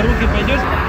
на руки пойдешь?